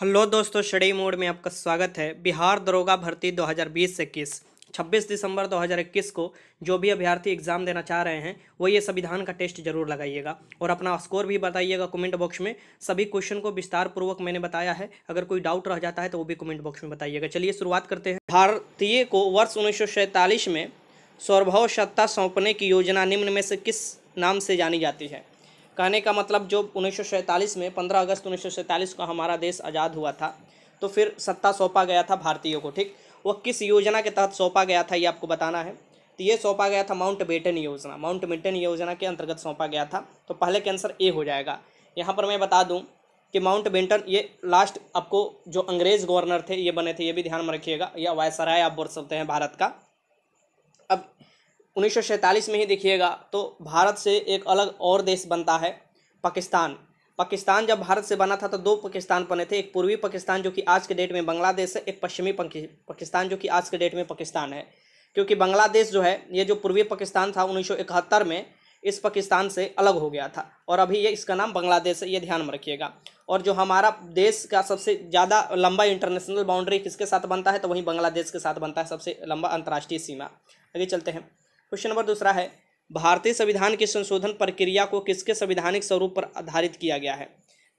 Hello दोस्तों study mode में आपका स्वागत है। बिहार दरोगा भर्ती 2020 से इक्कीस। छब्बीस दिसंबर 2021 को जो भी अभ्यर्थी एग्ज़ाम देना चाह रहे हैं, वो ये संविधान का टेस्ट ज़रूर लगाइएगा। और अपना स्कोर भी बताइएगा कमेंट बॉक्स में। सभी क्वेश्चन को विस्तार पूर्वक मैंने बताया है। अगर कोई डाउट रह जाता है तो वो भी कमेंट बॉक्स में बताइएगा। चलिए शुरुआत करते हैं। भारतीय को वर्ष उन्नीस सौ सैंतालीस में सौरभव सत्ता सौंपने की योजना निम्न में से किस नाम से जानी जाती है? कहने का मतलब जो उन्नीस सौ सैंतालीस में 15 अगस्त उन्नीस सौ सैंतालीस को हमारा देश आज़ाद हुआ था तो फिर सत्ता सौंपा गया था भारतीयों को, ठीक? वो किस योजना के तहत सौंपा गया था, ये आपको बताना है। तो ये सौंपा गया था माउंट बेटन योजना। माउंट बेटन योजना के अंतर्गत सौंपा गया था। तो पहले के आंसर ए हो जाएगा। यहाँ पर मैं बता दूँ कि माउंट बेटन, ये लास्ट आपको जो अंग्रेज़ गवर्नर थे, ये बने थे, ये भी ध्यान में रखिएगा। या वायसराय आप बोल सकते हैं भारत का। उन्नीस सौ सैंतालीस में ही देखिएगा तो भारत से एक अलग और देश बनता है, पाकिस्तान। पाकिस्तान जब भारत से बना था तो दो पाकिस्तान बने थे, एक पूर्वी पाकिस्तान जो कि आज के डेट में बांग्लादेश है, एक पश्चिमी पाकिस्तान जो कि आज के डेट में पाकिस्तान है। क्योंकि बांग्लादेश जो है, ये जो पूर्वी पाकिस्तान था, उन्नीस सौ इकहत्तर में इस पाकिस्तान से अलग हो गया था, और अभी ये इसका नाम बांग्लादेश है, ये ध्यान में रखिएगा। और जो हमारा देश का सबसे ज़्यादा लंबा इंटरनेशनल बाउंड्री किसके साथ बनता है तो वहीं बांग्लादेश के साथ बनता है, सबसे लंबा अंतर्राष्ट्रीय सीमा। आगे चलते हैं। क्वेश्चन नंबर दूसरा है, भारतीय संविधान की संशोधन प्रक्रिया को किसके संविधानिक स्वरूप पर आधारित किया गया है?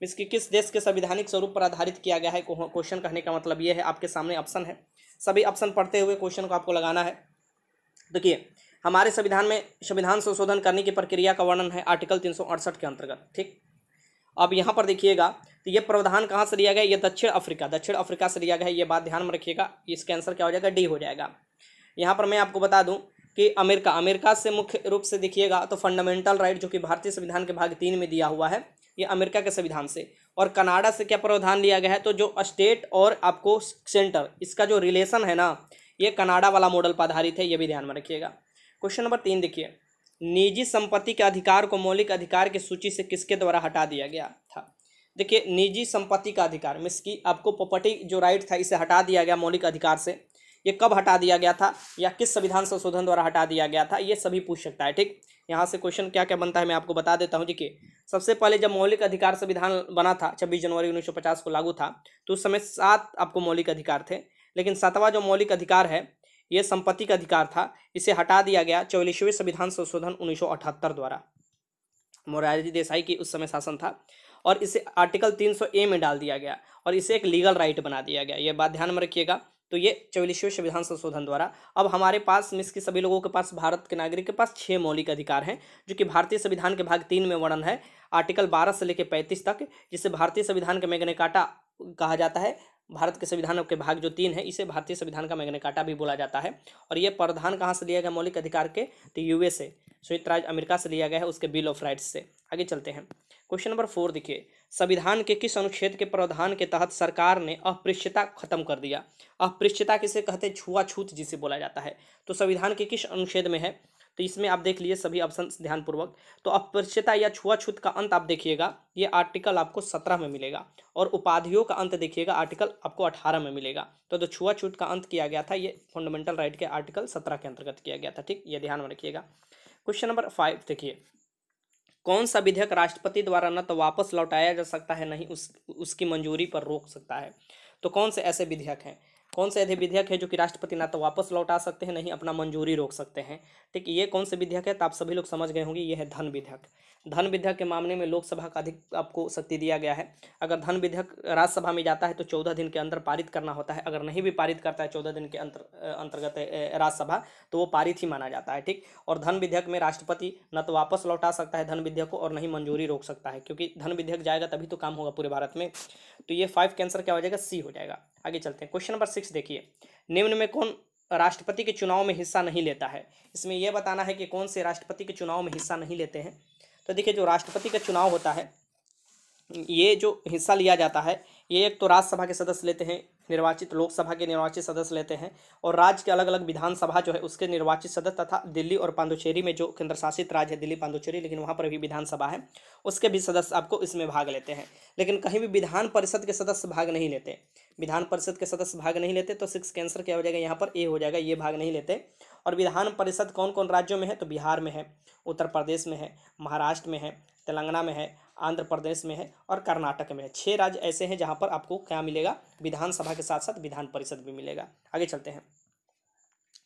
मीन्स कि किस देश के संविधानिक स्वरूप पर आधारित किया गया है? क्वेश्चन कहने का मतलब ये है, आपके सामने ऑप्शन है। सभी ऑप्शन पढ़ते हुए क्वेश्चन को आपको लगाना है। देखिए, हमारे संविधान में संविधान संशोधन करने की प्रक्रिया का वर्णन है आर्टिकल तीन सौ अड़सठ के अंतर्गत, ठीक? अब यहाँ पर देखिएगा तो ये प्रावधान कहाँ से लिया गया ये दक्षिण अफ्रीका दक्षिण अफ्रीका से लिया गया है। ये बात ध्यान में रखिएगा, इसका आंसर क्या हो जाएगा? डी हो जाएगा। यहाँ पर मैं आपको बता दूँ कि अमेरिका अमेरिका से मुख्य रूप से देखिएगा तो फंडामेंटल राइट जो कि भारतीय संविधान के भाग तीन में दिया हुआ है, ये अमेरिका के संविधान से। और कनाडा से क्या प्रावधान लिया गया है? तो जो स्टेट और आपको सेंटर, इसका जो रिलेशन है ना, ये कनाडा वाला मॉडल पर आधारित है, ये भी ध्यान में रखिएगा। क्वेश्चन नंबर तीन देखिए। निजी संपत्ति के अधिकार को मौलिक अधिकार की सूची से किसके द्वारा हटा दिया गया था? देखिए, निजी संपत्ति का अधिकार, मीन्स की आपको प्रॉपर्टी जो राइट था, इसे हटा दिया गया मौलिक अधिकार से। ये कब हटा दिया गया था या किस संविधान संशोधन द्वारा हटा दिया गया था, ये सभी पूछ सकता है, ठीक? यहाँ से क्वेश्चन क्या क्या बनता है मैं आपको बता देता हूँ, देखिए। सबसे पहले जब मौलिक अधिकार संविधान बना था, छब्बीस जनवरी उन्नीस सौ पचास को लागू था तो उस समय सात आपको मौलिक अधिकार थे, लेकिन सातवां जो मौलिक अधिकार है, ये संपत्ति का अधिकार था, इसे हटा दिया गया चौलीसवें संविधान संशोधन उन्नीस सौ अठहत्तर द्वारा। मोरारजी देसाई की उस समय शासन था, और इसे आर्टिकल तीन सौ ए में डाल दिया गया, और इसे एक लीगल राइट बना दिया गया, ये बात ध्यान में रखिएगा। तो ये चौलीसवें संविधान संशोधन द्वारा। अब हमारे पास मिस के सभी लोगों के पास भारत के नागरिक के पास छः मौलिक अधिकार हैं, जो कि भारतीय संविधान के भाग तीन में वर्णन है, आर्टिकल बारह से लेकर पैंतीस तक, जिसे भारतीय संविधान के मैग्नेकाटा कहा जाता है। भारत के संविधान के भाग जो तीन है, इसे भारतीय संविधान का मैग्ने काटा भी बोला जाता है। और ये प्रावधान कहाँ से लिया गया? मौलिक अधिकार के तो यूएसए संयुक्त राज्य अमेरिका से लिया गया है, उसके बिल ऑफ़ राइट्स से। आगे चलते हैं। क्वेश्चन नंबर फोर देखिए। संविधान के किस अनुच्छेद के प्रावधान के तहत सरकार ने अस्पृश्यता खत्म कर दिया? अस्पृश्यता किसे कहते छुआछूत जिसे बोला जाता है। तो संविधान के किस अनुच्छेद में है? तो इसमें आप देख लीजिए सभी ऑप्शन ध्यानपूर्वक। तो अस्पृश्यता या छुआछूत का अंत आप देखिएगा, ये आर्टिकल आपको सत्रह में मिलेगा और उपाधियों का अंत देखिएगा आर्टिकल आपको अठारह में मिलेगा। तो जो छुआछूत का अंत किया गया था, ये फंडामेंटल राइट के आर्टिकल सत्रह के अंतर्गत किया गया था, ठीक? ये ध्यान में रखिएगा। क्वेश्चन नंबर फाइव देखिए। कौन सा विधेयक राष्ट्रपति द्वारा न तो वापस लौटाया जा सकता है नहीं उस, उसकी मंजूरी पर रोक सकता है? तो कौन से ऐसे विधेयक हैं? कौन से ऐसे विधेयक है जो कि राष्ट्रपति ना तो वापस लौटा सकते हैं, नहीं, अपना मंजूरी रोक सकते हैं? ठीक, ये कौन से विधेयक है? तो आप सभी लोग समझ गए होंगे, ये है धन विधेयक। धन विधेयक के मामले में लोकसभा का अधिक आपको शक्ति दिया गया है। अगर धन विधेयक राज्यसभा में जाता है तो चौदह दिन के अंदर पारित करना होता है। अगर नहीं भी पारित करता है चौदह दिन के अंतर अंतर्गत राज्यसभा तो वो पारित ही माना जाता है, ठीक? और धन विधेयक में राष्ट्रपति न तो वापस लौटा सकता है धन विधेयक को और नहीं मंजूरी रोक सकता है, क्योंकि धन विधेयक जाएगा तभी तो काम होगा पूरे भारत में। तो ये फाइव कैंसर क्या हो जाएगा? सी हो जाएगा। आगे चलते हैं। क्वेश्चन नंबर सिक्स देखिए। निम्न में कौन राष्ट्रपति के चुनाव में हिस्सा नहीं लेता है? इसमें यह बताना है कि कौन से राष्ट्रपति के चुनाव में हिस्सा नहीं लेते हैं? तो देखिए, जो राष्ट्रपति का चुनाव होता है, ये जो हिस्सा लिया जाता है, ये एक तो राज्यसभा के सदस्य लेते हैं, निर्वाचित, लोकसभा के निर्वाचित सदस्य लेते हैं, और राज्य के अलग अलग विधानसभा जो है, उसके निर्वाचित सदस्य तथा दिल्ली और पांडुचेरी में जो केंद्र शासित राज्य है, दिल्ली, पांडुचेरी, लेकिन वहाँ पर भी विधानसभा है, उसके भी सदस्य आपको इसमें भाग लेते हैं। लेकिन कहीं भी विधान परिषद के सदस्य भाग नहीं लेते। विधान परिषद के सदस्य भाग नहीं लेते तो सिक्स कैंसर क्या हो जाएगा, यहाँ पर ए हो जाएगा, ये भाग नहीं लेते। और विधान परिषद कौन कौन राज्यों में है? तो बिहार में है, उत्तर प्रदेश में है, महाराष्ट्र में है, तेलंगाना में है, आंध्र प्रदेश में है और कर्नाटक में है। छः राज्य ऐसे हैं जहाँ पर आपको क्या मिलेगा? विधानसभा के साथ साथ विधान परिषद भी मिलेगा। आगे चलते हैं।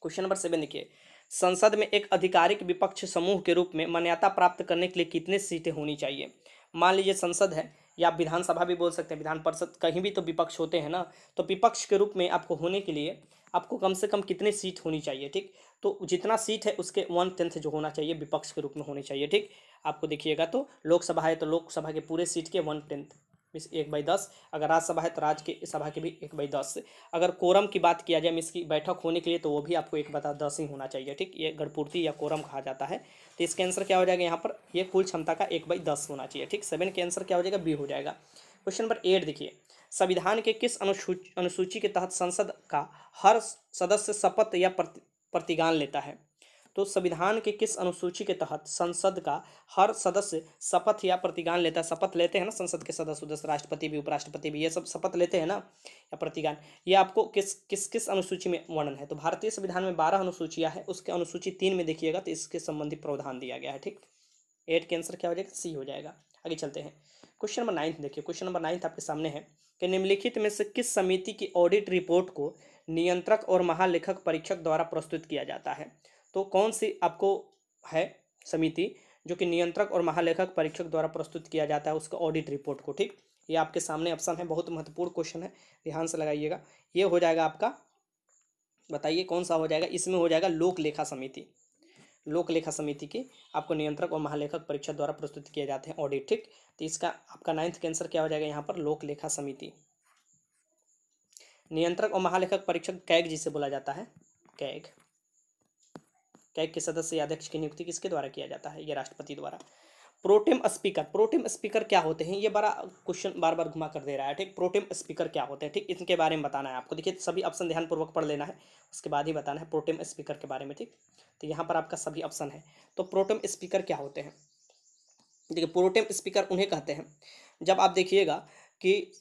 क्वेश्चन नंबर सेवन देखिए। संसद में एक आधिकारिक विपक्ष समूह के रूप में मान्यता प्राप्त करने के लिए कितने सीटें होनी चाहिए? मान लीजिए संसद है, या आप विधानसभा भी बोल सकते हैं, विधान परिषद कहीं भी तो विपक्ष होते हैं ना? तो विपक्ष के रूप में आपको होने के लिए आपको कम से कम कितने सीट होनी चाहिए, ठीक? तो जितना सीट है, उसके वन टेंथ जो होना चाहिए, विपक्ष के रूप में होनी चाहिए, ठीक? आपको देखिएगा तो लोकसभा है तो लोकसभा के पूरे सीट के वन टेंथ मीस एक बाई दस। अगर राज्यसभा है तो राज्य के, सभा के भी एक बाई दस। अगर कोरम की बात किया जाए मिस की बैठक होने के लिए तो वो भी आपको एक बता दस ही होना चाहिए, ठीक? ये गढ़पूर्ति या कोरम कहा जाता है। तो इसके आंसर क्या हो जाएगा यहाँ पर? ये कुल क्षमता का एक बाई दस होना चाहिए, ठीक? सेवन के आंसर क्या हो जाएगा? बी हो जाएगा। क्वेश्चन नंबर एट देखिए। संविधान के किस अनुसूची अनुसूची के तहत संसद का हर सदस्य शपथ या प्रतिगान लेता है? तो संविधान के किस अनुसूची के तहत संसद का हर सदस्य शपथ या प्रतिगान लेता है? शपथ लेते हैं ना संसद के सदस्य सदस्य, राष्ट्रपति भी, उपराष्ट्रपति भी, ये सब शपथ लेते हैं ना? या प्रतिगान। ये आपको किस किस किस अनुसूची में वर्णन है? तो भारतीय संविधान में बारह अनुसूचियाँ है, उसके अनुसूची तीन में देखिएगा तो इसके संबंधी प्रावधान दिया गया है, ठीक? एट के आंसर क्या हो जाएगा? सी हो जाएगा। आगे चलते हैं। क्वेश्चन नंबर नाइन्थ देखिए, क्वेश्चन नंबर नाइन्थ आपके सामने है कि निम्नलिखित में से किस समिति की ऑडिट रिपोर्ट को नियंत्रक और महालेखक परीक्षक द्वारा प्रस्तुत किया जाता है? तो कौन सी आपको है समिति जो कि नियंत्रक और महालेखक परीक्षक द्वारा प्रस्तुत किया जाता है उसका ऑडिट रिपोर्ट को, ठीक? ये आपके सामने ऑप्शन है, बहुत महत्वपूर्ण क्वेश्चन है, ध्यान से लगाइएगा। ये हो जाएगा आपका, बताइए कौन सा हो जाएगा? इसमें हो जाएगा लोक लेखा समिति। लोक लेखा समिति के आपको नियंत्रक और महालेखक परीक्षा द्वारा प्रस्तुत किए जाते हैं ऑडिट ठीक? तो इसका आपका नाइन्थ कैंसर क्या हो जाएगा यहाँ पर? लोक लेखा समिति। नियंत्रक और महालेखक परीक्षक कैग जिसे बोला जाता है, कैग। कैग के सदस्य अध्यक्ष की नियुक्ति किसके द्वारा किया जाता है? ये राष्ट्रपति द्वारा। प्रोटेम स्पीकर प्रोटेम स्पीकर क्या होते हैं? ये बड़ा क्वेश्चन बार बार घुमा कर दे रहा है, ठीक? प्रोटेम स्पीकर क्या होते हैं, ठीक? इनके बारे में बताना है आपको। देखिए, सभी ऑप्शन ध्यानपूर्वक पढ़ लेना है, उसके बाद ही बताना है प्रोटेम स्पीकर के बारे में, ठीक? तो यहाँ पर आपका सभी ऑप्शन है। तो प्रोटेम स्पीकर क्या होते हैं? देखिए, प्रोटेम स्पीकर उन्हें कहते हैं। जब आप देखिएगा कि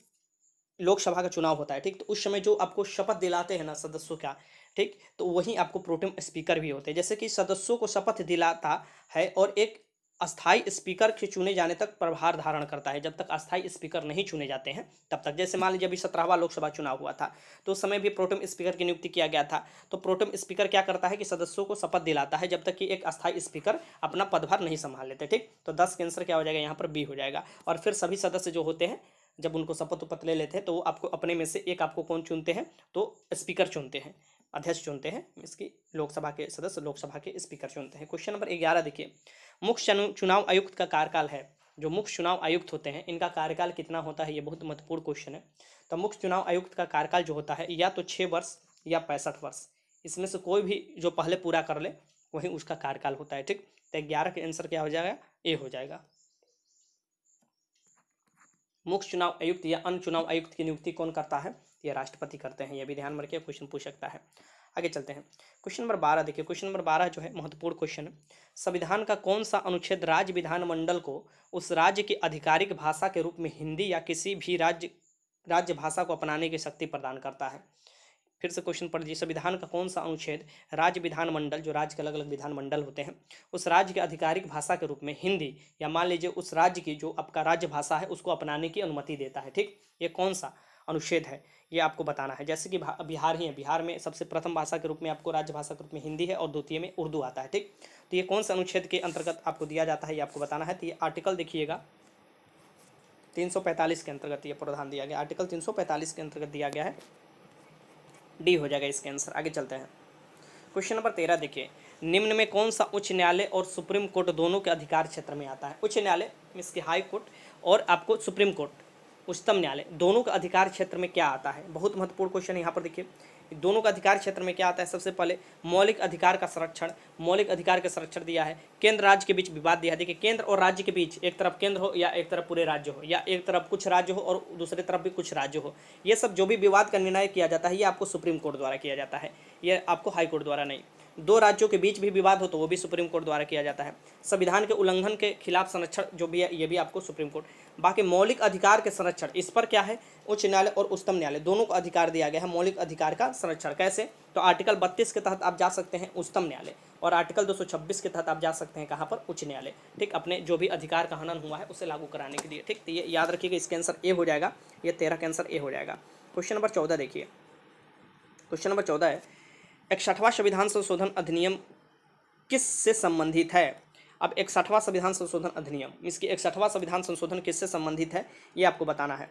लोकसभा का चुनाव होता है, ठीक? तो उस समय जो आपको शपथ दिलाते हैं ना सदस्यों का, ठीक? तो वहीं आपको प्रोटेम स्पीकर भी होते हैं। जैसे कि सदस्यों को शपथ दिलाता है और एक अस्थाई स्पीकर के चुने जाने तक प्रभार धारण करता है। जब तक अस्थाई स्पीकर नहीं चुने जाते हैं, तब तक। जैसे मान लीजिए अभी सत्रहवा लोकसभा चुनाव हुआ था तो उस समय भी प्रोटम स्पीकर की नियुक्ति किया गया था। तो प्रोटम स्पीकर क्या करता है कि सदस्यों को शपथ दिलाता है, जब तक कि एक अस्थाई स्पीकर अपना पदभार नहीं संभाल लेते, ठीक? तो दस के आंसर क्या हो जाएगा? यहाँ पर बी हो जाएगा। और फिर सभी सदस्य जो होते हैं, जब उनको शपथ उपत ले लेते हैं तो वो आपको अपने में से एक आपको कौन चुनते हैं? तो स्पीकर चुनते हैं। अध्यक्ष चुनते हैं, इसकी लोकसभा के सदस्य, लोकसभा के स्पीकर चुनते हैं। क्वेश्चन नंबर ग्यारह देखिए। मुख्य चुनाव आयुक्त का कार्यकाल है। जो मुख्य चुनाव आयुक्त होते हैं, इनका कार्यकाल कितना होता है, ये बहुत महत्वपूर्ण क्वेश्चन है। तो मुख्य चुनाव आयुक्त का कार्यकाल जो होता है, या तो छः वर्ष या पैंसठ वर्ष। इसमें से कोई भी जो पहले पूरा कर ले, वही उसका कार्यकाल होता है, ठीक? तो ग्यारह के आंसर क्या हो जाएगा? ए हो जाएगा। मुख्य चुनाव आयुक्त या अन्य चुनाव आयुक्त की नियुक्ति कौन करता है? ये राष्ट्रपति करते हैं, ये भी ध्यान में रखिए क्वेश्चन पूछ सकता है। आगे चलते हैं। क्वेश्चन नंबर बारह, देखिए क्वेश्चन नंबर बारह जो है, महत्वपूर्ण क्वेश्चन संविधान का कौन सा अनुच्छेद राज्य विधानमंडल को उस राज्य की आधिकारिक भाषा के रूप में हिंदी या किसी भी राज्य राज्य भाषा को अपनाने की शक्ति प्रदान करता है? फिर से क्वेश्चन पढ़ लीजिए। संविधान का कौन सा अनुच्छेद राज्य विधानमंडल जो राज्य के अलग अलग विधानमंडल होते हैं, उस राज्य के आधिकारिक भाषा के रूप में हिंदी या मान लीजिए उस राज्य की जो आपका राज्य भाषा है, उसको अपनाने की अनुमति देता है, ठीक? ये कौन सा अनुच्छेद है, ये आपको बताना है। जैसे कि बिहार ही है। बिहार में सबसे प्रथम भाषा के रूप में आपको राज्य भाषा के रूप में हिंदी है और द्वितीय में उर्दू आता है, ठीक? तो ये कौन सा अनुच्छेद के अंतर्गत आपको दिया जाता है, ये आपको बताना है। तो ये आर्टिकल देखिएगा। 345 के अंतर्गत ये प्रावधान दिया गया। आर्टिकल 345 के अंतर्गत दिया गया है। डी हो जाएगा इसके आंसर। आगे चलते हैं। क्वेश्चन नंबर तेरह देखिए। निम्न में कौन सा उच्च न्यायालय और सुप्रीम कोर्ट दोनों के अधिकार क्षेत्र में आता है? उच्च न्यायालय मीन्स की हाई कोर्ट और आपको सुप्रीम कोर्ट। उच्चतम न्यायालय। दोनों का अधिकार क्षेत्र में क्या आता है? बहुत महत्वपूर्ण क्वेश्चन यहाँ पर देखिए। दोनों का अधिकार क्षेत्र में क्या आता है? सबसे पहले मौलिक अधिकार का संरक्षण। मौलिक अधिकार का संरक्षण दिया है। केंद्र राज्य के बीच विवाद दिया है। देखिए, केंद्र और राज्य के बीच एक तरफ़ केंद्र हो या एक तरफ़ पूरे राज्य हो, या एक तरफ़ कुछ राज्य हो और दूसरे तरफ़ भी कुछ राज्य हो। ये सब जो भी विवाद का निर्णय किया जाता है, ये आपको सुप्रीम कोर्ट द्वारा किया जाता है। ये आपको हाईकोर्ट द्वारा नहीं। दो राज्यों के बीच भी विवाद हो तो वो भी सुप्रीम कोर्ट द्वारा किया जाता है। संविधान के उल्लंघन के खिलाफ संरक्षण जो भी है, ये भी आपको सुप्रीम कोर्ट। बाकी मौलिक अधिकार के संरक्षण, इस पर क्या है? उच्च न्यायालय और उच्चतम न्यायालय, दोनों को अधिकार दिया गया है, मौलिक अधिकार का संरक्षण। कैसे? तो आर्टिकल बत्तीस के तहत आप जा सकते हैं उच्चतम न्यायालय और आर्टिकल 226 के तहत आप जा सकते हैं कहाँ पर? उच्च न्यायालय। ठीक, अपने जो भी अधिकार का हनन हुआ है, उसे लागू कराने के लिए। ठीक तो ये याद रखिएगा, इसके आंसर ए हो जाएगा, ये तेरह का आंसर ए हो जाएगा। क्वेश्चन नंबर चौदह देखिए। क्वेश्चन नंबर चौदह है इकसठवां संविधान संशोधन अधिनियम किस से संबंधित है? अब इकसठवां संविधान संशोधन अधिनियम, इसकी इकसठवां संविधान संशोधन किससे संबंधित है, ये आपको बताना है।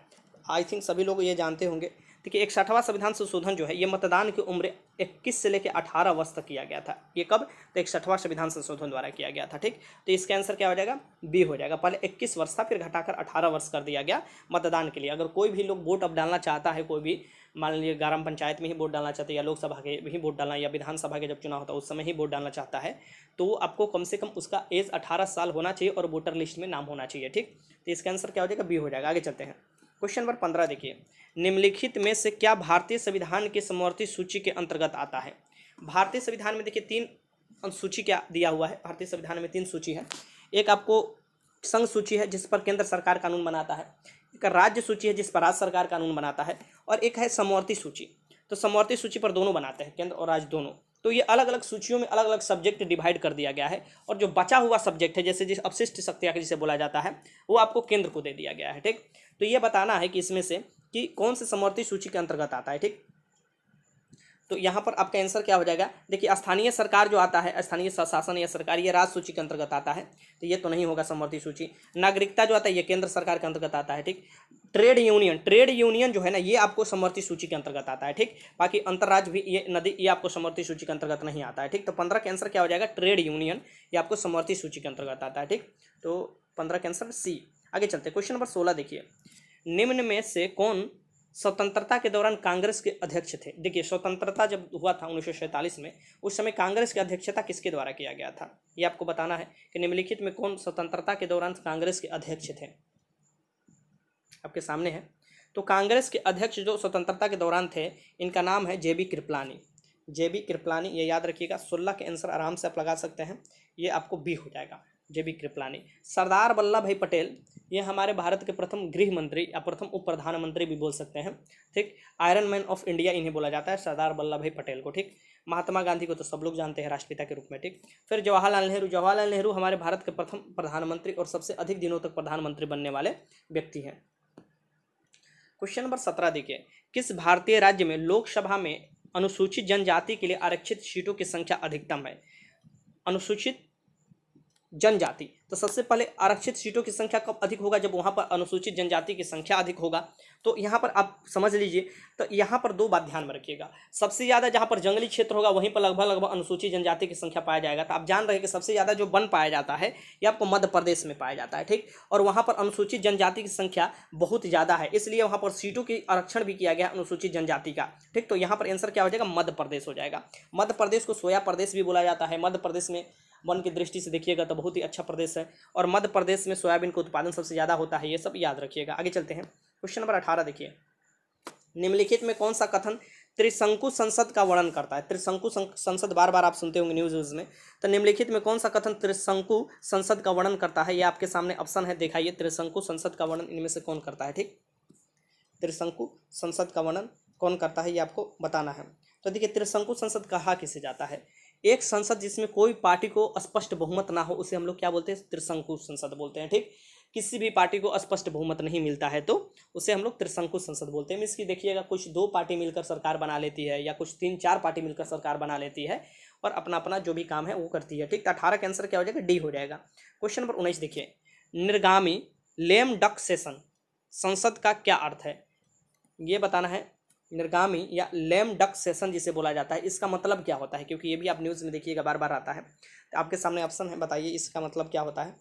आई थिंक सभी लोग ये जानते होंगे। देखिए इकसठवां संविधान संशोधन जो है, ये मतदान की उम्र इक्कीस से लेकर अठारह वर्ष तक किया गया था। ये कब? तो एक इकसठवां संविधान संशोधन द्वारा किया गया था, ठीक? तो इसका आंसर क्या हो जाएगा? बी हो जाएगा। पहले इक्कीस वर्ष था, फिर घटाकर अठारह वर्ष कर दिया गया मतदान के लिए। अगर कोई भी लोग वोट अब डालना चाहता है, कोई भी, मान लीजिए ग्राम पंचायत में ही वोट डालना चाहते हैं या लोकसभा के भी वोट डालना, या विधानसभा के जब चुनाव होता है, उस समय ही वोट डालना चाहता है तो आपको कम से कम उसका एज अठारह साल होना चाहिए और वोटर लिस्ट में नाम होना चाहिए, ठीक? तो इसका आंसर क्या हो जाएगा? बी हो जाएगा। आगे चलते हैं। क्वेश्चन नंबर पंद्रह देखिए। निम्नलिखित में से क्या भारतीय संविधान की समवर्ती सूची के अंतर्गत आता है? भारतीय संविधान में देखिए, तीन अनुसूची क्या दिया हुआ है? भारतीय संविधान में तीन सूची है। एक आपको संघ सूची है, जिस पर केंद्र सरकार कानून बनाता है। एक राज्य सूची है, जिस पर राज्य सरकार कानून बनाता है। और एक है समवर्ती सूची। तो समवर्ती सूची पर दोनों बनाते हैं, केंद्र और राज्य दोनों। तो ये अलग अलग सूचियों में अलग अलग सब्जेक्ट डिवाइड कर दिया गया है। और जो बचा हुआ सब्जेक्ट है, जैसे जिस अपशिष्ट शक्तियाँ जिसे बोला जाता है, वो आपको केंद्र को दे दिया गया है, ठीक? तो ये बताना है कि इसमें से कि कौन से समवर्ती सूची के अंतर्गत आता है, ठीक? तो यहाँ पर आपका आंसर क्या हो जाएगा? देखिए, स्थानीय सरकार जो आता है, स्थानीय शासन या सरकार, ये राज्य सूची के अंतर्गत आता है तो ये तो नहीं होगा समवर्ती सूची। नागरिकता जो आता है, ये केंद्र सरकार के अंतर्गत आता है, ठीक? ट्रेड यूनियन ट्रेड यूनियन जो है ना, ये आपको समवर्ती सूची के अंतर्गत आता है, ठीक? बाकी अंतर्राज्य भी ये नदी, ये आपको समवर्ती सूची के अंतर्गत नहीं आता है, ठीक? तो पंद्रह का आंसर क्या हो जाएगा? ट्रेड यूनियन, ये आपको समवर्ती सूची के अंतर्गत आता है, ठीक? तो पंद्रह का आंसर सी आगे चलते क्वेश्चन नंबर सोलह देखिए। निम्न में से कौन स्वतंत्रता के दौरान कांग्रेस के अध्यक्ष थे? देखिए, स्वतंत्रता जब हुआ था उन्नीस सौ सैंतालीस में, उस समय कांग्रेस की अध्यक्षता किसके द्वारा किया गया था? ये आपको बताना है कि निम्नलिखित में कौन स्वतंत्रता के दौरान कांग्रेस के अध्यक्ष थे? आपके सामने है। तो कांग्रेस के अध्यक्ष जो स्वतंत्रता के दौरान थे, इनका नाम है J B Kripalani. J B Kripalani, ये याद रखिएगा, सोलह के आंसर आराम से आप लगा सकते हैं, ये आपको बी हो जाएगा। J B Kripalani. सरदार वल्लभ भाई पटेल, ये हमारे भारत के प्रथम गृह मंत्री या प्रथम उप प्रधानमंत्री भी बोल सकते हैं। ठीक? आयरन मैन ऑफ़ इंडिया इन्हें बोला जाता है, सरदार वल्लभ भाई पटेल को। ठीक? महात्मा गांधी को तो सब लोग जानते हैं राष्ट्रपिता के रूप में। ठीक? फिर जवाहरलाल नेहरू। जवाहरलाल नेहरू हमारे भारत के प्रथम प्रधानमंत्री और सबसे अधिक दिनों तक प्रधानमंत्री बनने वाले व्यक्ति हैं। क्वेश्चन नंबर सत्रह देखिए। किस भारतीय राज्य में लोकसभा में अनुसूचित जनजाति के लिए आरक्षित सीटों की संख्या अधिकतम है? अनुसूचित जनजाति। तो सबसे पहले आरक्षित सीटों की संख्या कब अधिक होगा? जब वहाँ पर अनुसूचित जनजाति की संख्या अधिक होगा। तो यहाँ पर आप समझ लीजिए तो यहाँ पर दो बात ध्यान में रखिएगा। सबसे ज़्यादा जहाँ पर जंगली क्षेत्र होगा, वहीं पर लगभग लगभग अनुसूचित जनजाति की संख्या पाया जाएगा। तो आप जान रहे कि सबसे ज़्यादा जो वन पाया जाता है, ये आपको मध्य प्रदेश में पाया जाता है, ठीक? और वहाँ पर अनुसूचित जनजाति की संख्या बहुत ज़्यादा है, इसलिए वहाँ पर सीटों की आरक्षण भी किया गया अनुसूचित जनजाति का, ठीक? तो यहाँ पर आंसर क्या हो जाएगा? मध्य प्रदेश हो जाएगा। मध्य प्रदेश को सोया प्रदेश भी बोला जाता है। मध्य प्रदेश में वन की दृष्टि से देखिएगा तो बहुत ही अच्छा प्रदेश है। और मध्य प्रदेश में सोयाबीन का उत्पादन सबसे ज़्यादा होता है, ये सब याद रखिएगा। आगे चलते हैं। क्वेश्चन नंबर अठारह देखिए। निम्नलिखित में कौन सा कथन त्रिशंकु संसद का वर्णन करता है? त्रिशंकु संसद बार बार आप सुनते होंगे न्यूज़ में। तो निम्नलिखित में कौन सा कथन त्रिशंकु संसद का वर्णन करता है, ये आपके सामने ऑप्शन है, दिखाइए। त्रिशंकु संसद का वर्णन इनमें से कौन करता है, ठीक? त्रिशंकु संसद का वर्णन कौन करता है, ये आपको बताना है। तो देखिए, त्रिशंकु संसद कहा किसे जाता है? एक संसद जिसमें कोई पार्टी को स्पष्ट बहुमत ना हो, उसे हम लोग क्या बोलते हैं? त्रिशंकु संसद बोलते हैं, ठीक? किसी भी पार्टी को स्पष्ट बहुमत नहीं मिलता है तो उसे हम लोग त्रिशंकु संसद बोलते हैं। इसकी देखिएगा, कुछ दो पार्टी मिलकर सरकार बना लेती है, या कुछ तीन चार पार्टी मिलकर सरकार बना लेती है, और अपना अपना जो भी काम है वो करती है, ठीक? तो अठारह का आंसर क्या हो जाएगा? डी हो जाएगा। क्वेश्चन नंबर उन्नीस देखिए। निर्गामी लेम डक सेशन, संसद का क्या अर्थ है? ये बताना है निर्गामी या लेम डक सेशन जिसे बोला जाता है, इसका मतलब क्या होता है? क्योंकि ये भी आप न्यूज़ में देखिएगा बार बार आता है। तो आपके सामने ऑप्शन है, बताइए इसका मतलब क्या होता है?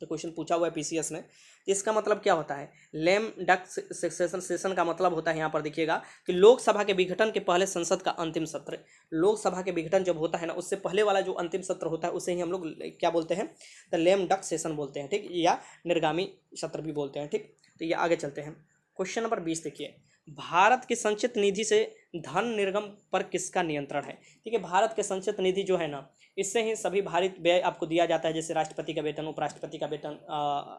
तो क्वेश्चन पूछा हुआ है पीसीएस में। तो इसका मतलब क्या होता है? लेम डक सेशन सेशन का मतलब होता है यहाँ पर देखिएगा कि लोकसभा के विघटन के पहले संसद का अंतिम सत्र। लोकसभा के विघटन जब होता है ना, उससे पहले वाला जो अंतिम सत्र होता है, उसे ही हम लोग क्या बोलते हैं? तो लेम डक सेशन बोलते हैं, ठीक? या निर्गामी सत्र भी बोलते हैं, ठीक? तो ये आगे चलते हैं। क्वेश्चन नंबर बीस देखिए। भारत के संचित निधि से धन निर्गम पर किसका नियंत्रण है? ठीक है भारत के संचित निधि जो है ना, इससे ही सभी भारित व्यय आपको दिया जाता है, जैसे राष्ट्रपति का वेतन, उपराष्ट्रपति का वेतन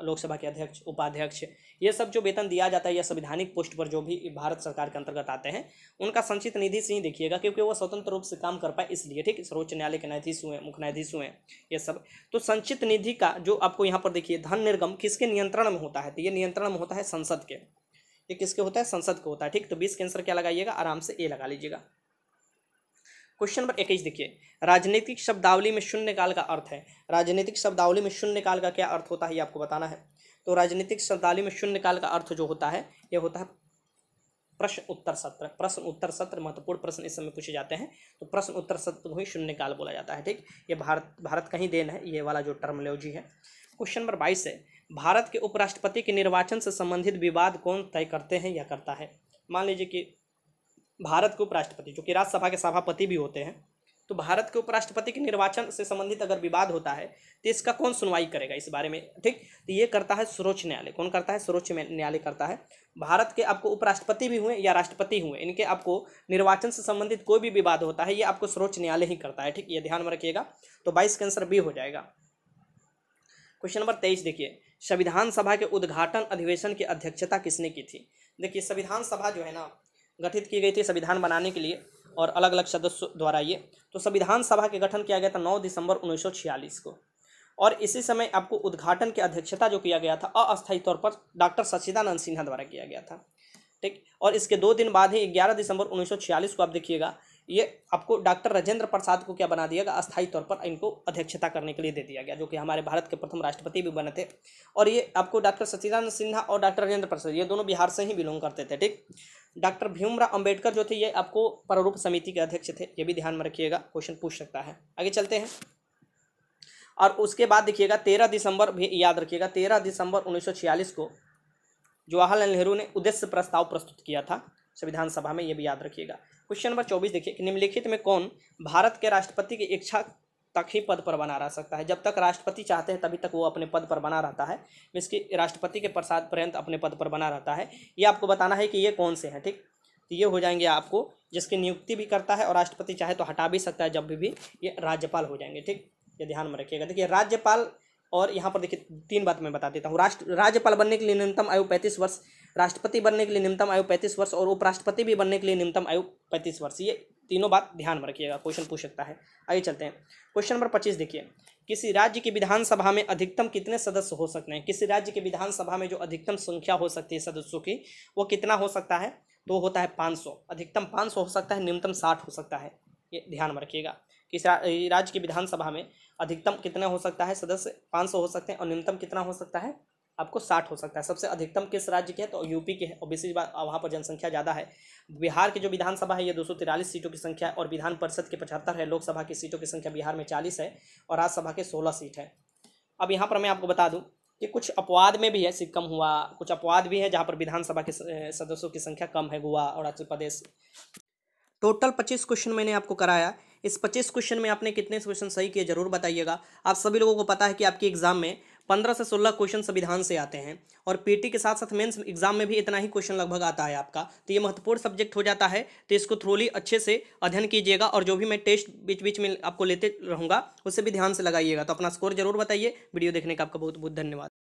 लोकसभा के अध्यक्ष, उपाध्यक्ष, ये सब जो वेतन दिया जाता है या संविधानिक पोस्ट पर जो भी भारत सरकार के अंतर्गत आते हैं, उनका संचित निधि से ही देखिएगा, क्योंकि वो स्वतंत्र रूप से काम कर पाए, इसलिए, ठीक सर्वोच्च न्यायालय के न्यायाधीश हुए, मुख्य न्यायाधीश हुए, ये सब। तो संचित निधि का जो आपको यहाँ पर देखिए, धन निर्गम किसके नियंत्रण में होता है? तो ये नियंत्रण में होता है संसद के। ये किसके होता है? संसद को होता है, ठीक? तो बीस के आंसर क्या लगाइएगा? आराम से ए लगा लीजिएगा। क्वेश्चन नंबर इक्कीस देखिए। राजनीतिक शब्दावली में शून्य काल का अर्थ है। राजनीतिक शब्दावली में शून्य काल का क्या अर्थ होता है? ये आपको बताना है। तो राजनीतिक शब्दावली में शून्य काल का अर्थ जो होता है, ये होता है प्रश्न उत्तर सत्र। प्रश्न उत्तर सत्र महत्वपूर्ण प्रश्न इस समय पूछे जाते हैं। तो प्रश्न उत्तर सत्र को ही शून्य काल बोला जाता है, ठीक? ये भारत भारत का ही देन है, ये वाला जो टर्मोलॉजी है। क्वेश्चन नंबर बाईस है। भारत के उपराष्ट्रपति के निर्वाचन से संबंधित विवाद कौन तय करते हैं या करता है? मान लीजिए कि भारत के उपराष्ट्रपति, जो कि राज्यसभा के सभापति भी होते हैं तो भारत के उपराष्ट्रपति के निर्वाचन से संबंधित अगर विवाद होता है तो इसका कौन सुनवाई करेगा इस बारे में? ठीक? तो ये करता है सर्वोच्च न्यायालय। कौन करता है? सर्वोच्च न्यायालय करता है। भारत के आपको उपराष्ट्रपति भी हुए या राष्ट्रपति हुए, इनके आपको निर्वाचन से संबंधित कोई भी विवाद होता है, ये आपको सर्वोच्च न्यायालय ही करता है। ठीक? ये ध्यान में रखिएगा तो बाईस के आंसर बी हो जाएगा। क्वेश्चन नंबर तेईस देखिए। संविधान सभा के उद्घाटन अधिवेशन की अध्यक्षता किसने की थी? देखिए, संविधान सभा जो है ना, गठित की गई थी संविधान बनाने के लिए और अलग अलग सदस्यों द्वारा ये। तो संविधान सभा के गठन किया गया था नौ दिसंबर उन्नीस सौ छियालीस को। और इसी समय आपको उद्घाटन की अध्यक्षता जो किया गया था, अस्थायी तौर पर डॉक्टर सच्चिदानंद सिन्हा द्वारा किया गया था। ठीक? और इसके दो दिन बाद ही ग्यारह दिसंबर उन्नीस सौ छियालीस को आप देखिएगा ये आपको डॉक्टर राजेंद्र प्रसाद को क्या बना दिया गया? अस्थायी तौर पर इनको अध्यक्षता करने के लिए दे दिया गया, जो कि हमारे भारत के प्रथम राष्ट्रपति भी बने थे। और ये आपको डॉक्टर सचिदानंद सिन्हा और डॉक्टर राजेंद्र प्रसाद, ये दोनों बिहार से ही बिलोंग करते थे, ठीक? डॉक्टर भीमराव अंबेडकर जो थे, ये आपको प्रारूप समिति के अध्यक्ष थे, ये भी ध्यान में रखिएगा, क्वेश्चन पूछ सकता है। आगे चलते हैं। और उसके बाद देखिएगा, तेरह दिसंबर भी याद रखिएगा, तेरह दिसंबर उन्नीस सौ छियालीस को जवाहरलाल नेहरू ने उद्देश्य प्रस्ताव प्रस्तुत किया था, संविधान सभा में, ये भी याद रखिएगा। क्वेश्चन नंबर चौबीस देखिए निम्नलिखित में कौन भारत के राष्ट्रपति की इच्छा तक ही पद पर बना रह सकता है? जब तक राष्ट्रपति चाहते हैं तभी तक वो अपने पद पर बना रहता है। इसकी राष्ट्रपति के प्रसाद पर्यंत अपने पद पर बना रहता है। ये आपको बताना है कि ये कौन से हैं ठीक? तो ये हो जाएँगे आपको जिसकी नियुक्ति भी करता है और राष्ट्रपति चाहे तो हटा भी सकता है जब भी, भी ये राज्यपाल हो जाएँगे ठीक? ये ध्यान में रखिएगा। देखिए राज्यपाल और यहाँ पर देखिए तीन बात मैं बता देता हूँ। राष्ट्र राज्यपाल बनने के लिए न्यूनतम आयु पैंतीस वर्ष राष्ट्रपति बनने के लिए न्यूनतम आयु पैंतीस वर्ष और उपराष्ट्रपति भी बनने के लिए न्यूनतम आयु पैंतीस वर्ष। ये तीनों बात ध्यान में रखिएगा, क्वेश्चन पूछ सकता है। आगे चलते हैं। क्वेश्चन नंबर पच्चीस देखिए। किसी राज्य की विधानसभा में अधिकतम कितने सदस्य हो सकते हैं? किसी राज्य की विधानसभा में जो अधिकतम संख्या हो सकती है सदस्यों की, वो कितना हो सकता है? तो होता है पाँच सौ। अधिकतम पाँच सौ हो सकता है, न्यूनतम साठ हो सकता है। ये ध्यान में रखिएगा। किस राज्य की विधानसभा में अधिकतम कितना हो सकता है सदस्य? पाँच सौ हो सकते हैं और न्यूनतम कितना हो सकता है? आपको साठ हो सकता है। सबसे अधिकतम किस राज्य के है? तो यूपी के है। और बात वहाँ पर जनसंख्या ज़्यादा है। बिहार की जो विधानसभा है, ये दो सीटों की संख्या है और विधान परिषद के पचहत्तर है। लोकसभा की सीटों की संख्या बिहार में चालीस है और राज्यसभा के सोलह सीट है। अब यहाँ पर मैं आपको बता दूँ कि कुछ अपवाद में भी है। सिक्कम हुआ, कुछ अपवाद भी है जहाँ पर विधानसभा के सदस्यों की संख्या कम है। गोवा, अरुणाचल प्रदेश। टोटल पच्चीस क्वेश्चन मैंने आपको कराया। इस पच्चीस क्वेश्चन में आपने कितने क्वेश्चन सही किए, ज़रूर बताइएगा। आप सभी लोगों को पता है कि आपके एग्ज़ाम में पंद्रह से सोलह क्वेश्चन संविधान से आते हैं और पीटी के साथ साथ मेंस एग्ज़ाम में भी इतना ही क्वेश्चन लगभग आता है आपका। तो ये महत्वपूर्ण सब्जेक्ट हो जाता है तो इसको थ्रोली अच्छे से अध्ययन कीजिएगा और जो भी मैं टेस्ट बीच बीच में आपको लेते रहूँगा उससे भी ध्यान से लगाइएगा। तो अपना स्कोर ज़रूर बताइए। वीडियो देखने का आपका बहुत बहुत धन्यवाद।